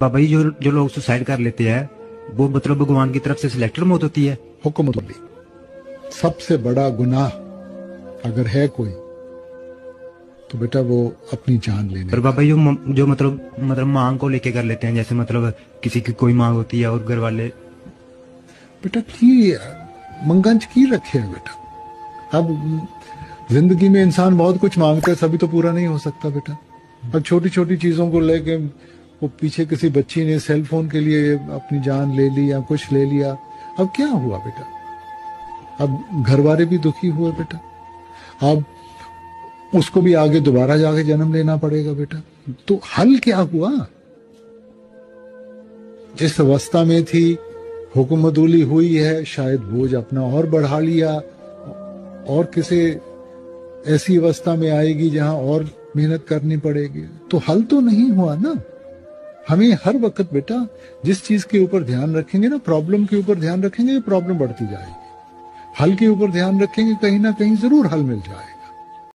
बाबा जी जो जो लोग सुसाइड कर लेते हैं वो मतलब भगवान की तरफ़ से सिलेक्टेड मौत होती है। हुक्म सबसे बड़ा गुनाह अगर है कोई तो बेटा वो अपनी जान लेने पर बाबा जी जो जो मतलब मतलब मांग को लेके कर लेते हैं जैसे मतलब किसी की कोई मांग होती है और घर वाले बेटा की मंगंज की रखे है बेटा। अब ज़िंदगी में इंसान बहुत कुछ माँगता है सभी तो पूरा नहीं हो सकता बेटा। अब छोटी छोटी चीज़ों को लेके वो पीछे किसी बच्ची ने सेल फ़ोन के लिए अपनी जान ले ली या कुछ ले लिया। अब क्या हुआ बेटा? अब घर वाले भी दुखी हुए बेटा। अब उसको भी आगे दोबारा जाके जन्म लेना पड़ेगा बेटा। तो हल क्या हुआ? जिस अवस्था में थी हुकूमतूली हुई है, शायद बोझ अपना और बढ़ा लिया। और किसी ऐसी अवस्था में आएगी जहाँ और मेहनत करनी पड़ेगी? तो हल तो नहीं हुआ ना? हमें हर वक्त बेटा, जिस चीज़ के ऊपर ध्यान रखेंगे ना प्रॉब्लम के ऊपर ध्यान रखेंगे प्रॉब्लम बढ़ती जाएगी। हल के ऊपर ध्यान रखेंगे, कहीं ना कहीं ज़रूर हल मिल जाएगा।